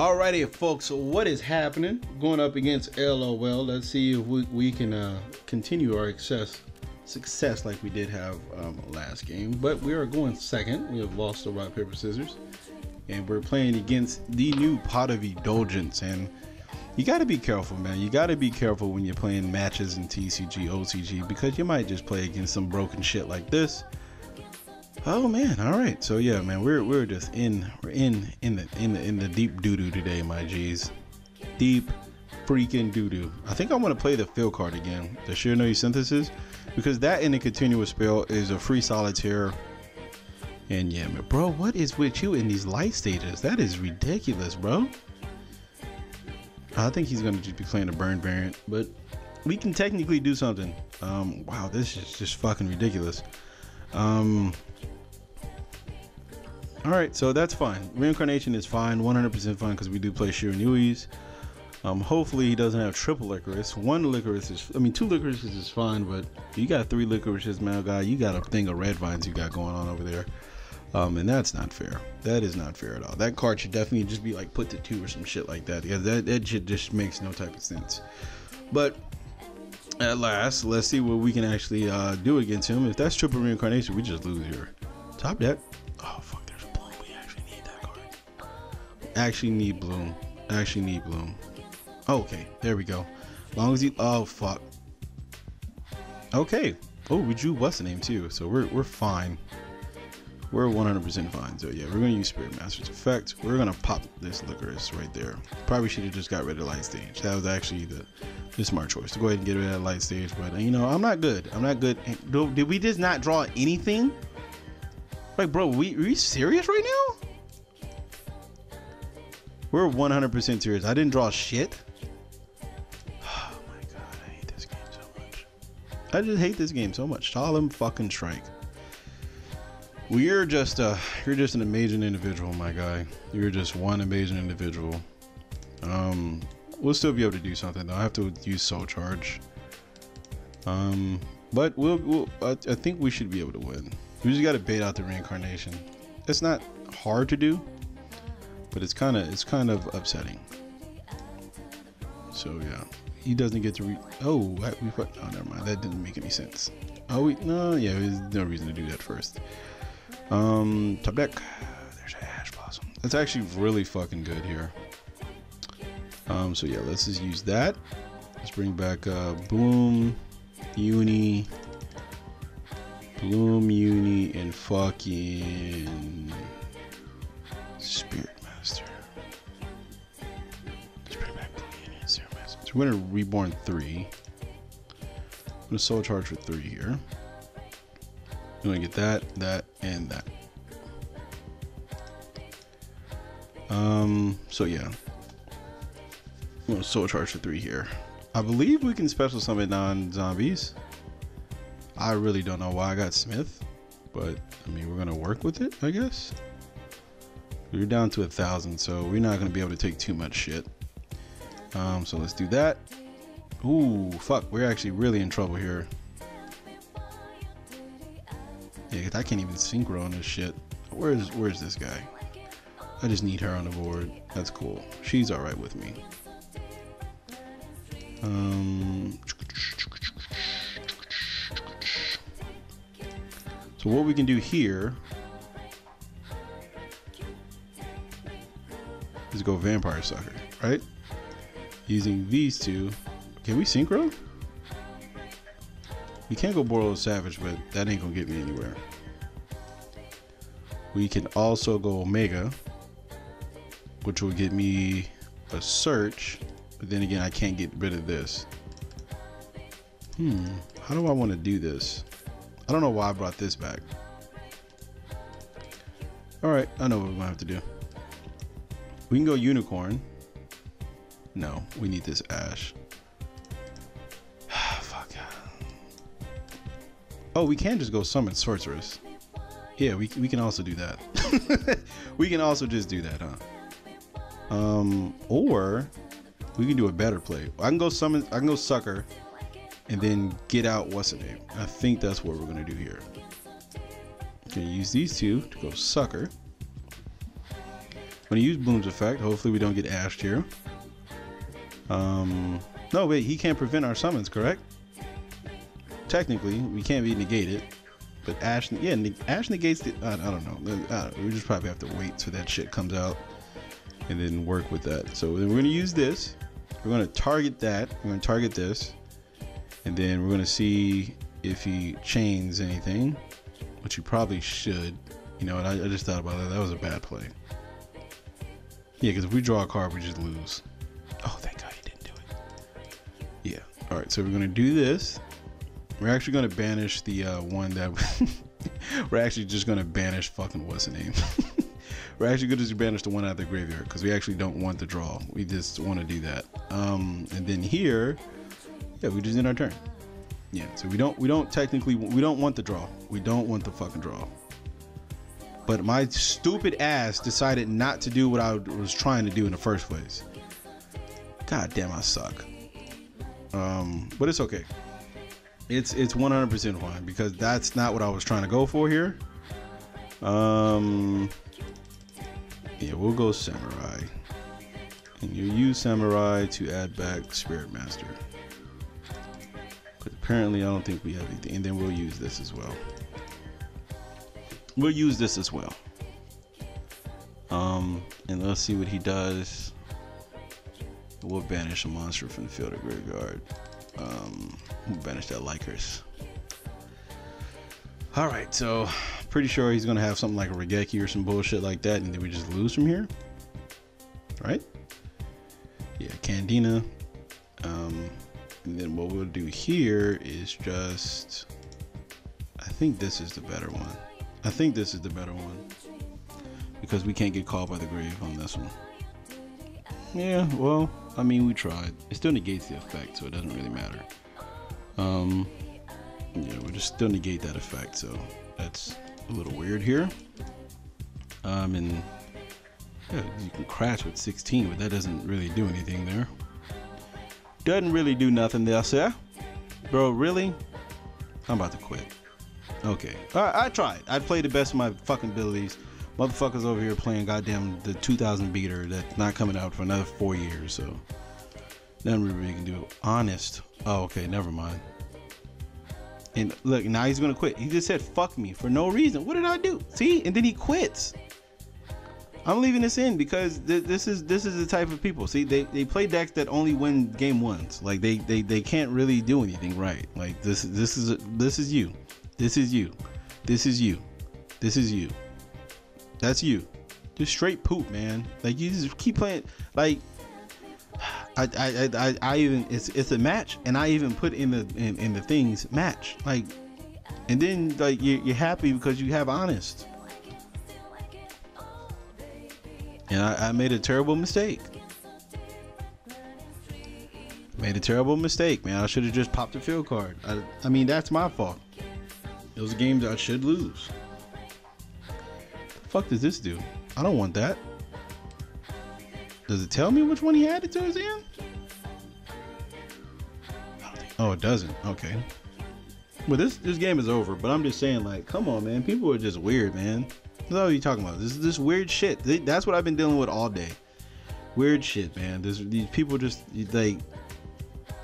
Alrighty, folks. What is happening? Going up against LOL. Let's see if we, we can uh, continue our success success like we did have um, last game. But we are going second. We have lost the rock paper scissors, and we're playing against the new pot of indulgence. And you got to be careful, man. You got to be careful when you're playing matches in TCG, OCG, because you might just play against some broken shit like this Oh man, all right. So yeah, man, we're we're just in we're in in the in the in the deep doo doo today, my G's. Deep freaking doo doo. I think I want to play the field card again, the Shiranui synthesis, because that in a continuous spell is a free solitaire. And yeah, man, bro, what is with you in these light stages? That is ridiculous, bro. I think he's gonna just be playing a burn variant, but we can technically do something. Um, wow, this is just fucking ridiculous. Um, all right, so that's fine. Reincarnation is fine, 100% fine because we do play Shiranui's. Um, hopefully he doesn't have triple Licorice. One Licorice is, I mean, two Licorices is fine, but you got three Licorices, man, guy. You got a thing of red vines you got going on over there. Um, and that's not fair. That is not fair at all. That card should definitely just be like put to two or some shit like that because that, that shit just makes no type of sense. But at last, let's see what we can actually uh, do against him. If that's triple reincarnation, we just lose here. Top deck. Oh, fuck actually need bloom. Actually need bloom. Okay, there we go. Long as you oh fuck. Okay. Oh, we drew what's the name too, so we're we're fine. We're 100% fine. So yeah, we're gonna use Spirit Master's effect. We're gonna pop this Licorice right there. Probably should have just got rid of Light Stage. That was actually the the smart choice to go ahead and get rid of Light Stage. But you know, I'm not good. I'm not good. Did we just not draw anything? Like, bro, we are we serious right now? We're 100% serious. I didn't draw shit. Oh my god, I hate this game so much. I just hate this game so much. Solemn fucking strike. You're just uh, you're just an amazing individual, my guy. You're just one amazing individual. Um, we'll still be able to do something though. I have to use soul charge. Um, but we'll, we'll I, I think we should be able to win. We just got to bait out the reincarnation. It's not hard to do but it's kind of it's kind of upsetting. So yeah, he doesn't get to re. Oh, we put. Oh, never mind. That didn't make any sense. Oh, we no, yeah, there's no reason to do that first. Um, top deck. There's a ash blossom. That's actually really fucking good here. Um, so yeah, let's just use that. Let's bring back uh, Bloom, Uni, Bloom, Uni, and fucking So we're going to Reborn 3. I'm going to Soul Charge for 3 here. I'm going to get that, that, and that. Um, so yeah. I'm going to Soul Charge for 3 here. I believe we can special summon non-zombies. I really don't know why I got Smith, but I mean, we're to work with it, I guess. We're down to a thousand, so we're not to be able to take too much shit. Um, so let's do that. Ooh, fuck, we're actually really in trouble here. Yeah, I can't even synchro on this shit. Where's where's this guy? I just need her on the board. That's cool. She's alright with me. Um, so what we can do here is go Vampire Sucker, right? Using these two. Can we synchro? We can't go Boros Savage, but that ain't gonna get me anywhere. We can also go Omega, which will get me a search, but then again, I can't get rid of this. Hmm, how do I want to do this? I don't know why I brought this back. All right, I know what we're gonna have to do. We can go Unicorn. No, we need this ash. Fuck. Oh, we can just go summon sorceress. Yeah, we, we can also do that. we can also just do that, huh? Um, or we can do a better play. I can go summon. I can go sucker, and then get out what's the name. I think that's what we're gonna do here. Gonna use these two to go sucker. gonna use Bloom's effect. Hopefully we don't get ashed here. Um, no, wait, he can't prevent our summons, correct? Technically, we can't be negated. But Ash, yeah, Ash negates the. I, I don't know. I don't, we just probably have to wait till that shit comes out, and then work with that. So we're gonna use this. We're gonna target that. We're gonna target this, and then we're gonna see if he chains anything, which he probably should. You know, and I, I just thought about that. That was a bad play. Yeah, because if we draw a card, we just lose. Oh, All right, so we're gonna do this. We're actually gonna banish the uh, one that we're actually just gonna banish fucking what's the name. we're actually gonna just banish the one out of the graveyard because we actually don't want the draw. We just want to do that. Um, and then here, yeah, we just in our turn. Yeah, so we don't we don't technically we don't want the draw. We don't want the fucking draw. But my stupid ass decided not to do what I was trying to do in the first place. God damn, I suck. Um, but it's okay. It's it's 100% fine because that's not what I was trying to go for here. Um, yeah, we'll go samurai, and you use samurai to add back spirit master. But apparently, I don't think we have anything, and then we'll use this as well. We'll use this as well. Um, and let's see what he does. We'll banish a monster from the field of graveyard. Um, we'll banish that Likers. All right, so pretty sure he's gonna have something like a Raigeki or some bullshit like that, and then we just lose from here, right? Yeah, Candina. Um, and then what we'll do here is just, I think this is the better one. I think this is the better one because we can't get called by the grave on this one. Yeah, well, I mean, we tried. It still negates the effect, so it doesn't really matter. Um, yeah, we just still negate that effect, so that's a little weird here. Um, and yeah, you can crash with 16, but that doesn't really do anything there. Doesn't really do nothing there, sir. Bro, really? I'm about to quit. Okay. All right, I tried. I played the best of my fucking abilities motherfuckers over here playing goddamn the 2000 beater that's not coming out for another four years. So nothing we really can do. Honest. Oh, okay. Never mind. And look, now he's gonna quit. He just said "fuck me" for no reason. What did I do? See, and then he quits. I'm leaving this in because th- this is this is the type of people. See, they, they play decks that only win game ones. Like they, they they can't really do anything right. Like this this is this is you, this is you, this is you, this is you. That's you. Just straight poop, man. Like you just keep playing. Like I I I, I even it's it's a match, and I even put in the in, in the things match. Like, and then like you're, you're happy because you have honest. And I, I made a terrible mistake. Made a terrible mistake, man. I should have just popped a field card. I, I mean, that's my fault. Those games I should lose fuck does this do? I don't want that. Does it tell me which one he added to his end? Oh, it doesn't. Okay. Well, this this game is over. But I'm just saying, like, come on, man. People are just weird, man. What are you talking about? This is this weird shit. That's what I've been dealing with all day. Weird shit, man. This, these people just like.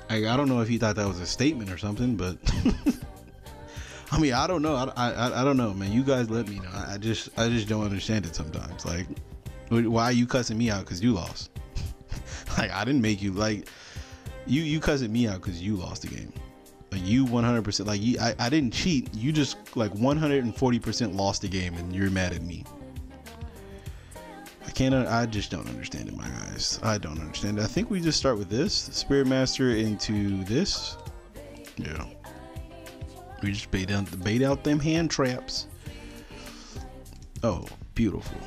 I, I don't know if he thought that was a statement or something, but I mean, I don't know. I, I, I don't know, man. You guys let me know. I just I just don't understand it sometimes. Like, why are you cussing me out because you lost? like, I didn't make you like you you cussing me out because you lost the game. Like you 100% like you, I, I didn't cheat. You just like 140% lost the game and you're mad at me. I can't I just don't understand it, my guys. I don't understand. I think we just start with this Spirit Master into this. Yeah. We just bait out, bait out them hand traps. Oh, beautiful.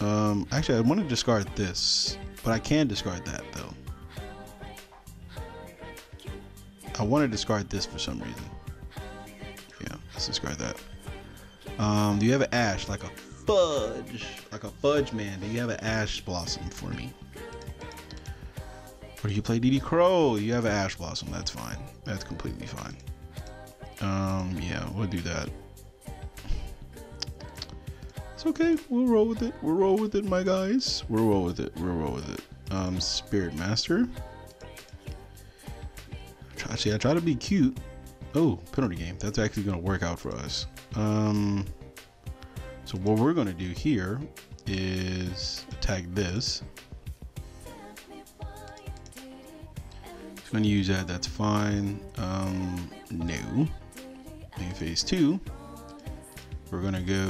Um, actually, I want to discard this, but I can discard that though. I want to discard this for some reason. Yeah, let's discard that. Um, do you have an ash like a fudge, like a fudge man? Do you have an ash blossom for me? Or do you play DD Crow? You have an ash blossom. That's fine. That's completely fine. Um, yeah, we'll do that. It's okay. We'll roll with it. We'll roll with it, my guys. We'll roll with it. We'll roll with it. Um, Spirit Master. Actually, I try to be cute. Oh, penalty game. That's actually going to work out for us. Um, so what we're going to do here is attack this. If going to use that, that's fine. Um, no. In phase two, we're to go,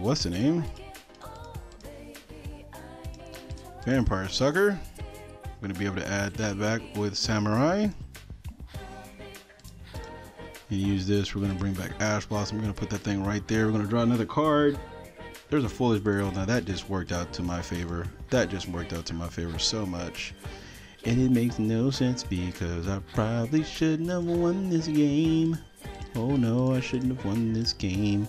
what's the name? Vampire Sucker. I'm to be able to add that back with Samurai and use this. We're to bring back Ash Blossom. We're to put that thing right there. We're to draw another card. There's a Foolish Burial. Now that just worked out to my favor. That just worked out to my favor so much. And it makes no sense because I probably shouldn't have won this game. Oh no, I shouldn't have won this game.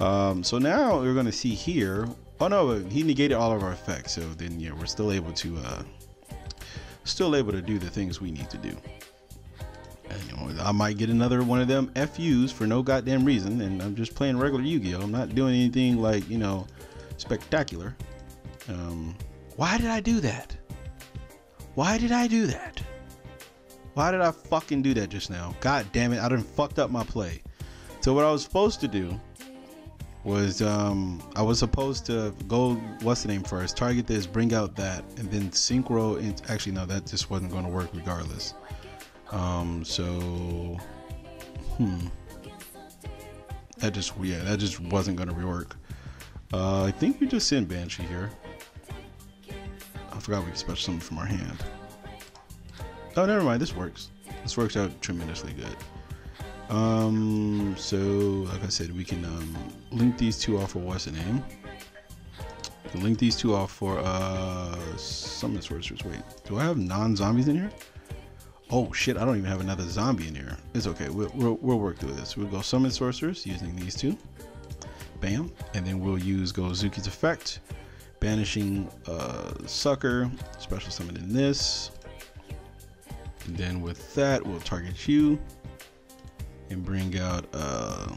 Um, so now we're going to see here. Oh no, he negated all of our effects. So then yeah, we're still able to uh, still able to do the things we need to do. I might get another one of them FUs for no goddamn reason, and I'm just playing regular Yu-Gi-Oh. I'm not doing anything like you know spectacular. Um, why did I do that? Why did I do that? Why did I fucking do that just now? God damn it! I done fucked up my play. So what I was supposed to do was um, I was supposed to go what's the name first, target this, bring out that, and then synchro. In, actually, no, that just wasn't going to work regardless. Um, so, hmm, that just yeah, that just wasn't gonna rework. Uh, I think we just sent Banshee here. I forgot we could special something from our hand. Oh, never mind. This works. This works out tremendously good. Um, so like I said, we can um, link these two off for what's the name. link these two off for uh, Summon Sorceress. Wait, do I have non-zombies in here? Oh shit, I don't even have another zombie in here. It's okay, we'll, we'll, we'll work through this. We'll go Summon Sorceress using these two. Bam. And then we'll use Gozuki's effect. Banishing uh, Sucker, special summon in this. And then with that, we'll target you. And bring out, uh,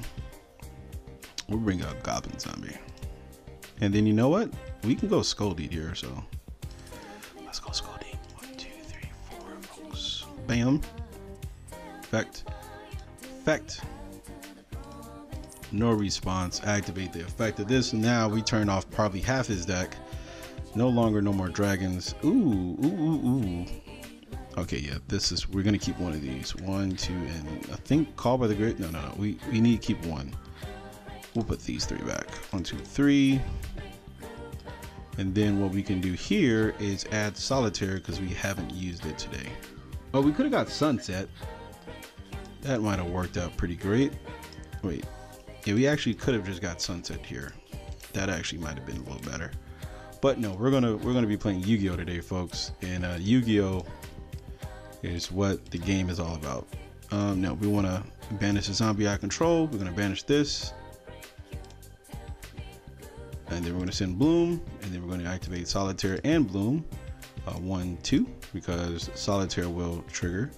we'll bring out Goblin Zombie. And then you know what? We can go Skull here, so let's go Skull Bam. Effect. Effect. No response. Activate the effect of this. Now we turn off probably half his deck. No longer no more dragons. Ooh, ooh, ooh, ooh. Okay, yeah, this is, we're gonna keep one of these. One, two, and I think Call by the Grave, no, no, no, we, we need to keep one. We'll put these three back. One, two, three. And then what we can do here is add Solitaire because we haven't used it today. Oh, we could have got Sunset. That might have worked out pretty great. Wait. Yeah, we actually could have just got Sunset here. That actually might have been a little better. But no, we're gonna we're gonna be playing Yu-Gi-Oh today, folks. And uh, Yu-Gi-Oh is what the game is all about. Um, no, we want to banish the zombie I control. We're gonna banish this, and then we're gonna send Bloom, and then we're gonna activate Solitaire and Bloom uh, one, two, because Solitaire will trigger.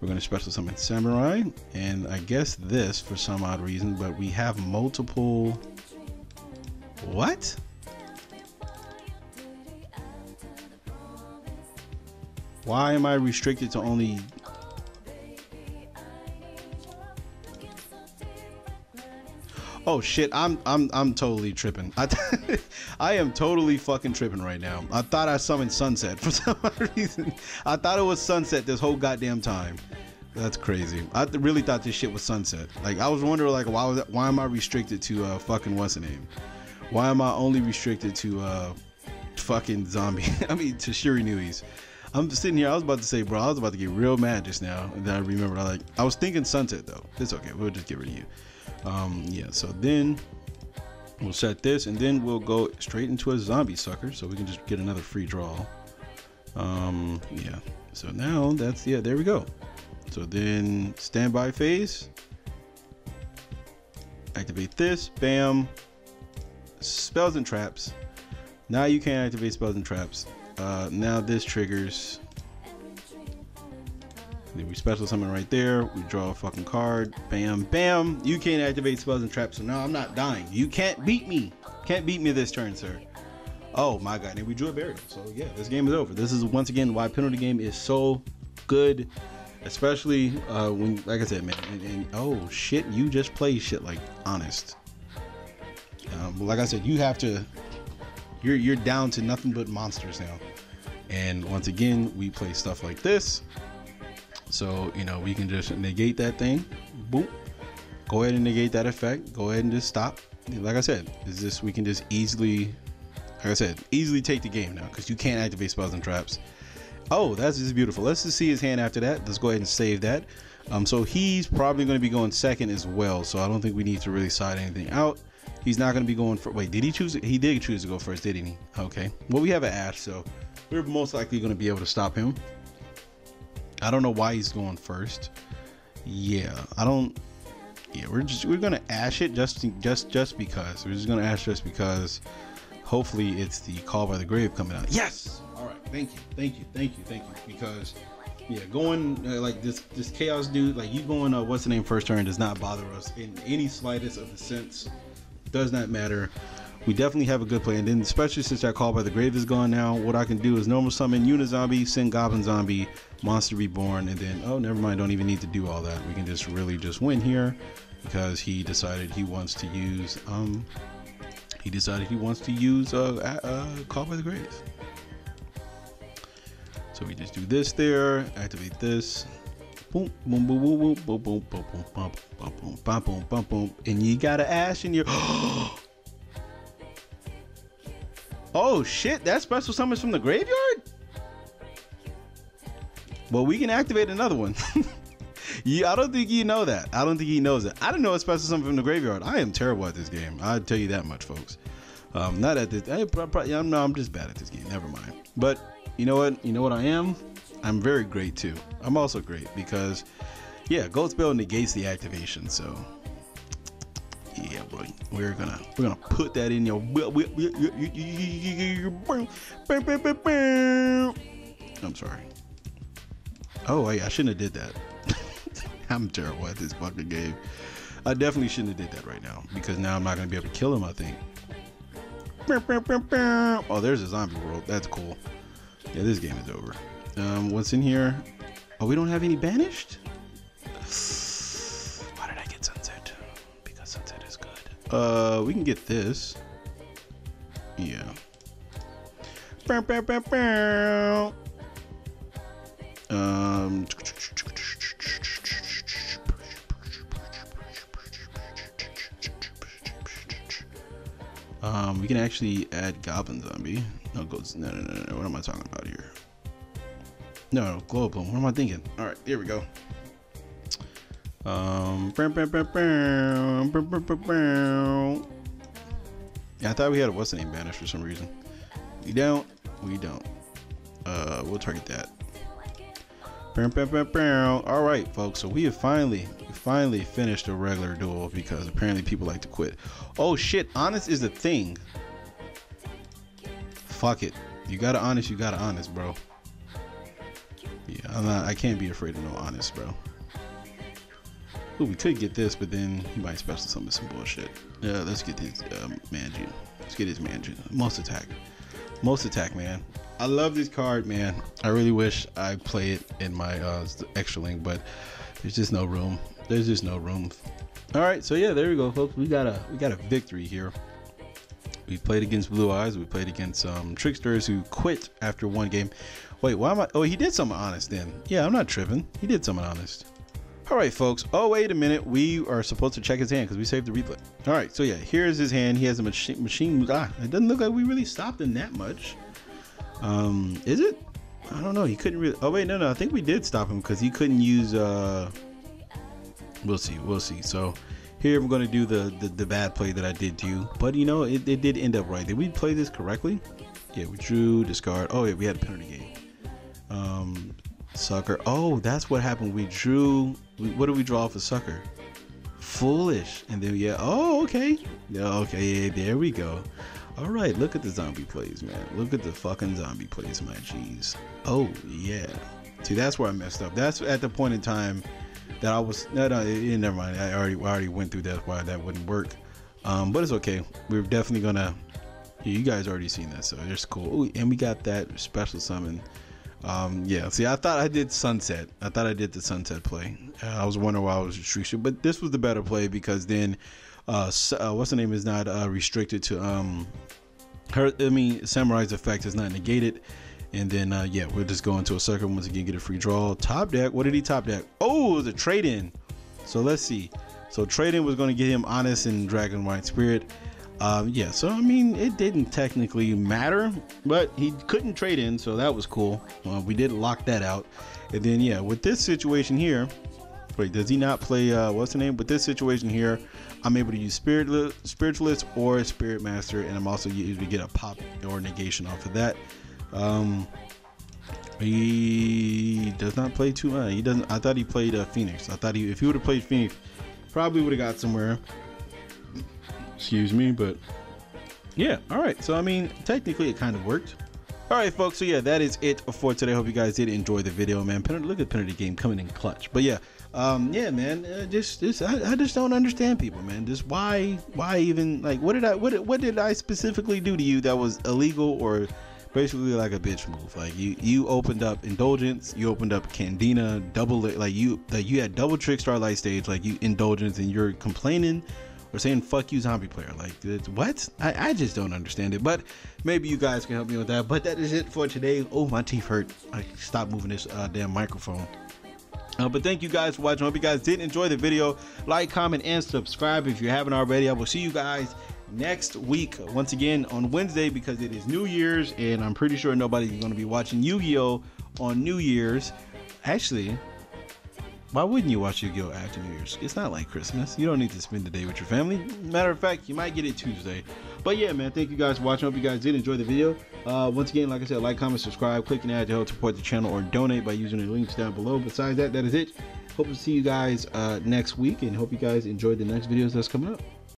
We're going to special summon Samurai, and I guess this for some odd reason, but we have multiple. What? Why am I restricted to only Oh shit, I'm I'm I'm totally tripping. I I am totally fucking tripping right now. I thought I summoned Sunset for some reason. I thought it was Sunset this whole goddamn time. That's crazy. I really thought this shit was Sunset. Like I was wondering like why was that, why am I restricted to uh fucking what's the name? Why am I only restricted to uh fucking zombie? I mean to Shiranuis. I'm sitting here. I was about to say, bro. I was about to get real mad just now, and then I remembered. I like. I was thinking Sunset though. It's okay. We'll just get rid of you. Um, yeah, so then we'll set this and then we'll go straight into a zombie sucker so we can just get another free draw. Um, yeah, so now that's, yeah, there we go. So then standby phase, activate this, bam, spells and traps. Now you can activate spells and traps. Uh, now this triggers Then we special summon right there. We draw a fucking card. Bam, bam. You can't activate spells and traps, so now I'm not dying. You can't beat me. Can't beat me this turn, sir. Oh my god, and we drew a burial. So yeah, this game is over. This is once again why penalty game is so good. Especially uh, when, like I said, man, and, and oh shit, you just play shit like honest. Um, like I said, you have to. You're you're down to nothing but monsters now. And once again, we play stuff like this. So, you know, we can just negate that thing. Boom. Go ahead and negate that effect. Go ahead and just stop. Like I said, is this we can just easily like I said, easily take the game now because you can't activate spells and traps. Oh, that's just beautiful. Let's just see his hand after that. Let's go ahead and save that. Um, so he's probably going to be going second as well. So I don't think we need to really side anything out. He's not going to be going for. Wait, did he choose? He did choose to go first, didn't he? Okay. Well, we have an Ash, so we're most likely going to be able to stop him. I don't know why he's going first. Yeah, I don't. Yeah, we're just we're gonna ash it just just just because we're just gonna ash just because. Hopefully, it's the call by the grave coming out. Yes. All right. Thank you. Thank you. Thank you. Thank you. Because yeah, going uh, like this this chaos dude, like you going uh, what's the name first turn does not bother us in any slightest of the sense. Does not matter. We definitely have a good play, and then especially since that call by the grave is gone now, what I can do is normal summon Unizombie, send Goblin Zombie, Monster Reborn, and then oh never mind, don't even need to do all that. We can just really just win here because he decided he wants to use um he decided he wants to use uh, uh call by the grave. So we just do this there, activate this. Boom, boom, boom, boom, boom, boom, boom, boom, boom, boom, boom, boom, boom, boom, boom, and you got a ash in your. Oh shit, that special summons from the graveyard? Well, we can activate another one. I don't think you know that. I don't think he knows that. I don't know a special summon from the graveyard. I am terrible at this game. I'll tell you that much, folks. Um, not at this. I, probably, I'm, no, I'm just bad at this game. Never mind. But you know what? You know what I am? I'm very great too. I'm also great because, yeah, Gold Spell negates the activation. So yeah, boy. We're gonna we're gonna put that in your. I'm sorry. Oh, wait, I shouldn't have did that. I'm terrible at this fucking game. I definitely shouldn't have did that right now because now I'm not gonna be able to kill him. I think. Oh, there's a zombie world. That's cool. Yeah, this game is over. Um, what's in here? Oh, we don't have any banished. Why did I get sunset? Because sunset is good. Uh, we can get this. Yeah. Um. Um, we can actually add Goblin Zombie. No, go, no, no, no, no. What am I talking about? No, no, Bloom. What am I thinking? All right, here we go. Um, yeah, I thought we had a what's the name banish for some reason. We don't. We don't. Uh, we'll target that. All right, folks. So we have finally, finally finished a regular duel because apparently people like to quit. Oh shit! Honest is the thing. Fuck it. You gotta honest. You gotta honest, bro. Yeah, I'm not. I can't be afraid of no honest, bro. Ooh, we could get this, but then he might special summon some bullshit. Yeah, let's get his um, Manju. Let's get his Manju. Most attack. Most attack, man. I love this card, man. I really wish I play it in my uh, extra link, but there's just no room. There's just no room. All right, so yeah, there we go, folks. We got a we got a victory here. We played against Blue Eyes. We played against um, tricksters who quit after one game. Wait, why am I? Oh, he did something honest then. Yeah, I'm not tripping. He did something honest. All right, folks. Oh, wait a minute. We are supposed to check his hand because we saved the replay. All right, so yeah, here's his hand. He has a machine. Machine. Ah, it doesn't look like we really stopped him that much. Um, is it? I don't know. He couldn't really. Oh wait, no, no. I think we did stop him because he couldn't use. Uh, we'll see. We'll see. So here I'm going to do the, the, the bad play that I did to you. But you know, it, it did end up right. Did we play this correctly? Yeah, we drew, discard. Oh yeah, we had a penalty game. Um, sucker. Oh, that's what happened. We drew what did we draw for sucker? Foolish. And then, yeah, oh, okay. Yeah, okay, yeah, there we go. All right, look at the zombie plays, man. Look at the fucking zombie plays, my G's. Oh, yeah. See, that's where I messed up. That's at the point in time that I was. No, no, it, never mind. I already, I already went through that. Why that wouldn't work. Um, but it's okay. We're definitely gonna. Yeah, you guys already seen that, so it's cool. Ooh, and we got that special summon. Um, yeah. See, I thought I did sunset. I thought I did the sunset play. Uh, I was wondering why I was restricted, but this was the better play because then, uh, uh what's the name is not uh, restricted to um, her. I mean, Samurai's effect is not negated and then, uh, yeah, we'll just go into a circle once again, get a free draw. Top deck. What did he top deck? Oh, it was a trade in. So let's see. So trade in was going to get him Honest and Dragon White Spirit. Um, yeah, so I mean, it didn't technically matter, but he couldn't trade in, so that was cool. Uh, we did lock that out. And then, yeah, with this situation here, wait, does he not play, uh, what's the name? With this situation here, I'm able to use Spirit Spiritualist or Spirit Master, and I'm also able to get a pop or negation off of that. Um, he does not play too much. He doesn't. I thought he played uh, Phoenix. I thought he, if he would have played Phoenix, probably would have got somewhere. Excuse me, but yeah. All right. So I mean, technically, it kind of worked. All right, folks. So yeah, that is it for today. Hope you guys did enjoy the video, man. Penalty, look at penalty game coming in clutch. But yeah, um, yeah, man. Uh, just, just, I, I, just don't understand people, man. Just why, why even like, what did I, what, what did I specifically do to you that was illegal or basically like a bitch move. Like you you opened up indulgence, you opened up Candina, double like you like you had double Trickstar Light Stage, like you indulgence, and you're complaining or saying fuck you zombie player. Like what? I, I just don't understand it. But maybe you guys can help me with that. But that is it for today. Oh my teeth hurt. I stop moving this uh, damn microphone. Uh, but thank you guys for watching. Hope you guys did enjoy the video. Like, comment, and subscribe if you haven't already. I will see you guys next week once again on Wednesday because it is New Year's and I'm pretty sure nobody's going to be watching Yu-Gi-Oh on New Year's. Actually, why wouldn't you watch Yu-Gi-Oh after New Year's? It's not like Christmas. You don't need to spend the day with your family. Matter of fact, you might get it Tuesday. But yeah, man, thank you guys for watching. Hope you guys did enjoy the video. Uh, once again, like I said, like, comment, subscribe, click an ad to help support the channel or donate by using the links down below. Besides that, that is it. Hope to see you guys uh, next week and hope you guys enjoyed the next videos that's coming up.